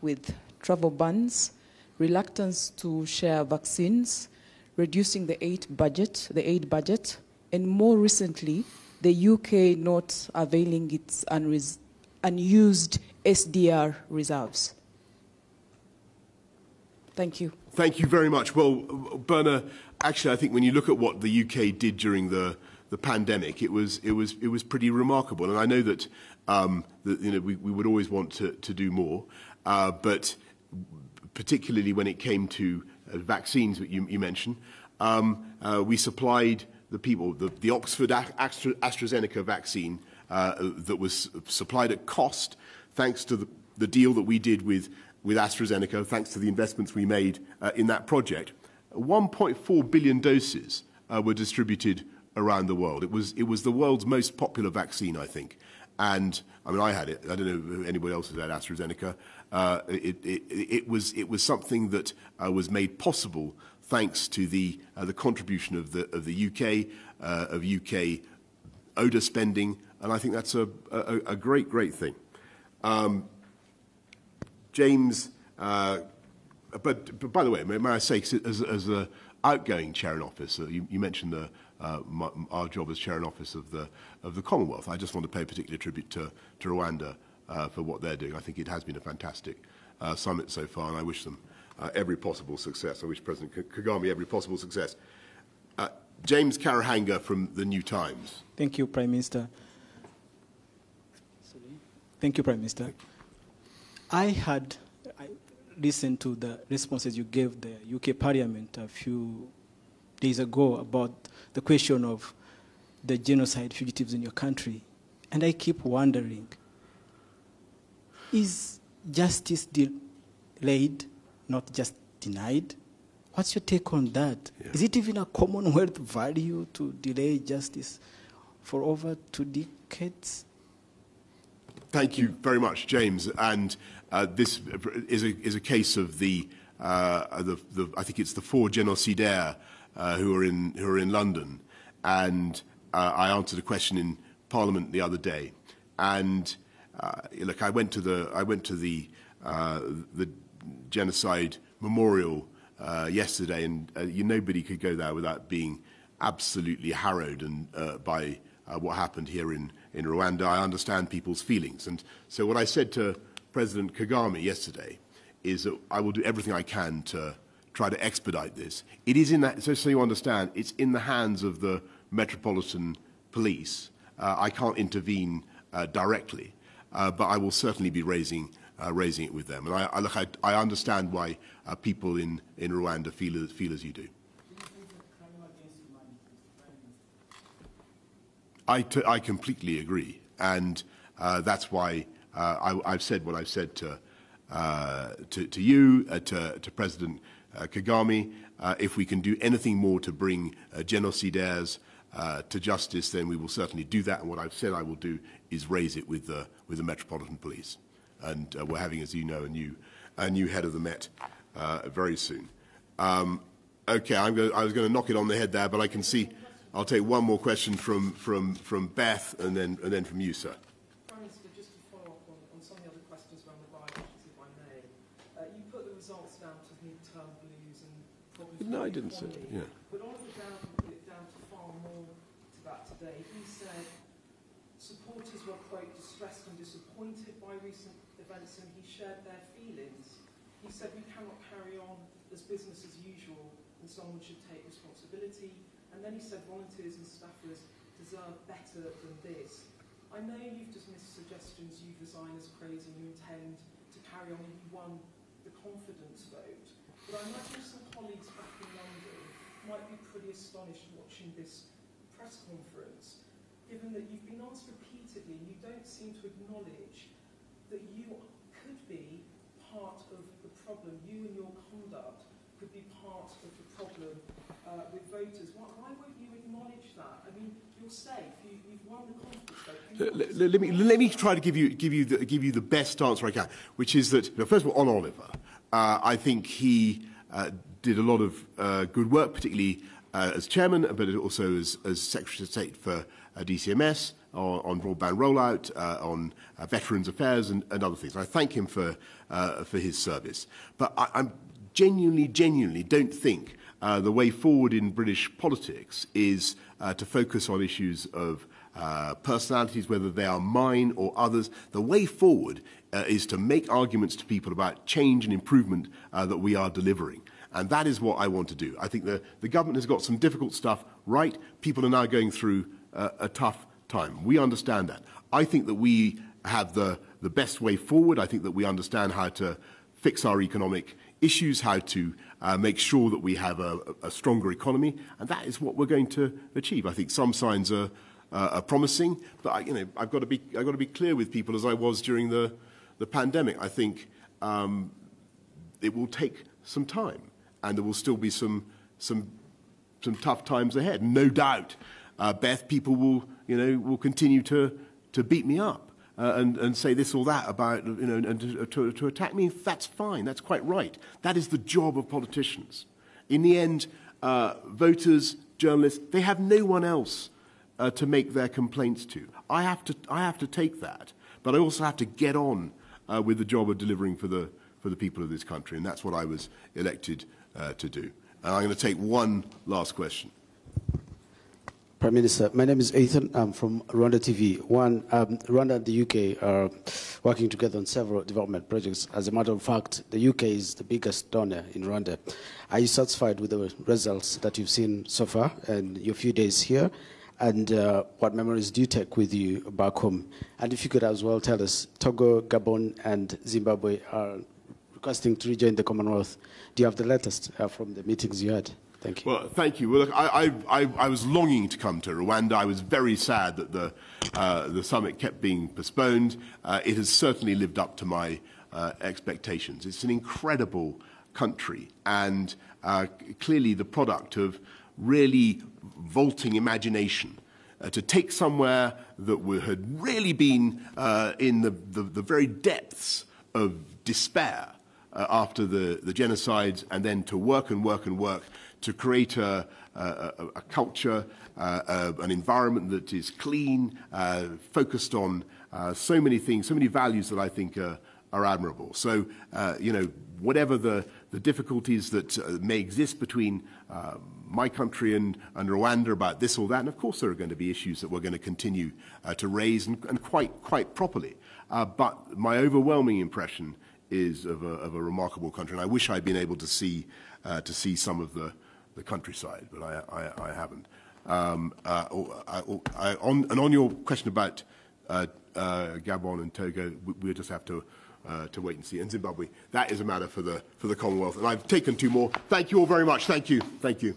with travel bans, reluctance to share vaccines, reducing the aid budget, the aid budget, and more recently, the UK not availing its unused SDR reserves. Thank you. Thank you very much. Well, Berna, actually, I think when you look at what the UK did during the, the pandemic, it was, it, was, it was pretty remarkable. And I know that, um, that you know, we, we would always want to, to do more, uh, but particularly when it came to uh, vaccines that you, you mentioned, um, uh, we supplied the people, the, the Oxford Astra, AstraZeneca vaccine uh, that was supplied at cost, thanks to the, the deal that we did with, with AstraZeneca, thanks to the investments we made uh, in that project. 1.4 billion doses uh, were distributed around the world. It was, it was the world's most popular vaccine, I think. And I mean, I had it. I don't know if anybody else has had AstraZeneca. Uh, it, it, it, was, it was something that uh, was made possible thanks to the, uh, the contribution of the, of the UK, uh, of UK ODA spending, and I think that's a, a, a great, great thing. Um, James, uh, but, but, by the way, may, I say, as, as an outgoing chair in office, uh, you, you, mentioned the, uh, my, our job as chair and office of the, of the Commonwealth. I just want to pay particular tribute to, to Rwanda uh, for what they're doing. I think it has been a fantastic uh, summit so far, and I wish them uh, every possible success. I wish President Kagame every possible success. Uh, James Karuhanga from the New Times. Thank you, Prime Minister. Thank you, Prime Minister. I had I listened to the responses you gave the UK Parliament a few days ago about the question of the genocide fugitives in your country. And I keep wondering, is justice delayed not just denied. What's your take on that? Yeah. Is it even a Commonwealth value to delay justice for over two decades? Thank you very much, James. And uh, this is a, is a case of the, uh, the, the, I think it's the four genocidaires uh, who, are in, who are in London. And uh, I answered a question in Parliament the other day. And uh, look, I went to the, I went to the, uh, the genocide memorial uh, yesterday, and uh, you, nobody could go there without being absolutely harrowed and, by what happened here in, in Rwanda. I understand people's feelings. And so what I said to President Kagame yesterday is that I will do everything I can to try to expedite this. It is in that, so, so you understand, it's in the hands of the Metropolitan Police. Uh, I can't intervene uh, directly, uh, but I will certainly be raising uh, raising it with them. And I, I, look, I, I understand why uh, people in, in Rwanda feel, feel as you do. I, I completely agree. And uh, that's why I, have said what I've said to, to, to, you, to, to, President Kagame. if we can do anything more to bring genocidaires to justice, then we will certainly do that. And what I've said I will do is raise it with the, with the Metropolitan Police and uh, we're having, as you know, a new, a new head of the Met uh, very soon. Um, okay, I'm going I was going to knock it on the head there, but I can see. I'll take one more question from, from, from Beth and then, and then from you, sir. No, I didn't say. that. Yeah. But Oliver Dowden, down to far more to that today. He said supporters were quote distressed and disappointed by recent events and he shared their feelings. He said we cannot carry on as business as usual and someone should take responsibility. And then he said volunteers and staffers deserve better than this. I know you've dismissed suggestions you've resigned as crazy and you intend to carry on if you won the confidence vote. But I imagine some colleagues back in London might be pretty astonished watching this press conference, given that you've been asked repeatedly and you don't seem to acknowledge that you could be part of the problem. You and your conduct could be part of the problem uh, with voters. Why, why won't you acknowledge that? I mean, you're safe. You, have won the confidence Let, let, me, let me try to give you, give, you the, give you the best answer I can, which is that, first of all, on Oliver, uh, I think he uh, did a lot of uh, good work, particularly uh, as chairman, but also as, as Secretary of State for uh, DCMS. on, on broadband rollout, uh, on uh, veterans affairs, and, and other things. I thank him for, uh, for his service. But I, I'm genuinely, genuinely don't think uh, the way forward in British politics is uh, to focus on issues of uh, personalities, whether they are mine or others. The way forward uh, is to make arguments to people about change and improvement uh, that we are delivering. And that is what I want to do. I think the, the government has got some difficult stuff right. People are now going through uh, a tough time. We understand that. I think that we have the, the best way forward. I think that we understand how to fix our economic issues, how to uh, make sure that we have a, a stronger economy, and that is what we're going to achieve. I think some signs are, uh, are promising, but I, you know, I've got to be I've got to be clear with people as I was during the the pandemic. I think um, it will take some time, and there will still be some some some tough times ahead. No doubt, uh, Beth, people will you know will continue to to beat me up uh, and, and say this or that about, you know, and to, to, to attack me, that's fine. That's quite right. That is the job of politicians. In the end, uh, voters, journalists, they have no one else uh, to make their complaints to. I have to, I have to take that, but I also have to get on uh, with the job of delivering for the, for the people of this country, and that's what I was elected uh, to do. And I'm going to take one last question. Prime Minister, my name is Ethan. I'm from Rwanda TV. One, um, Rwanda and the UK are working together on several development projects. As a matter of fact, the UK is the biggest donor in Rwanda. Are you satisfied with the results that you've seen so far and your few days here? And uh, what memories do you take with you back home? And if you could as well tell us, Togo, Gabon, and Zimbabwe are requesting to rejoin the Commonwealth. Do you have the latest uh, from the meetings you had? Thank you. Well, thank you. Well, look, I, I, I, was longing to come to Rwanda. I was very sad that the, uh, the summit kept being postponed. Uh, it has certainly lived up to my uh, expectations. It's an incredible country and uh, clearly the product of really vaulting imagination. Uh, to take somewhere that we had really been uh, in the, the, the very depths of despair uh, after the, the genocides and then to work and work and work to create a, a, a culture, uh, an environment that is clean, uh, focused on uh, so many things, so many values that I think are, are admirable. So, you know, whatever the, the difficulties that uh, may exist between uh, my country and, and Rwanda about this or that, and of course there are going to be issues that we're going to continue to raise and, and, quite, quite properly. but my overwhelming impression is of a, of a, remarkable country, and I wish I'd been able to see, to see some of the, the countryside, but I, I, I haven't. Um, uh, I, I, on, and on your question about uh, uh, Gabon and Togo, we, we'll just have to, uh, to wait and see. And Zimbabwe, that is a matter for the, for the Commonwealth. And I've taken two more. Thank you all very much. Thank you. Thank you.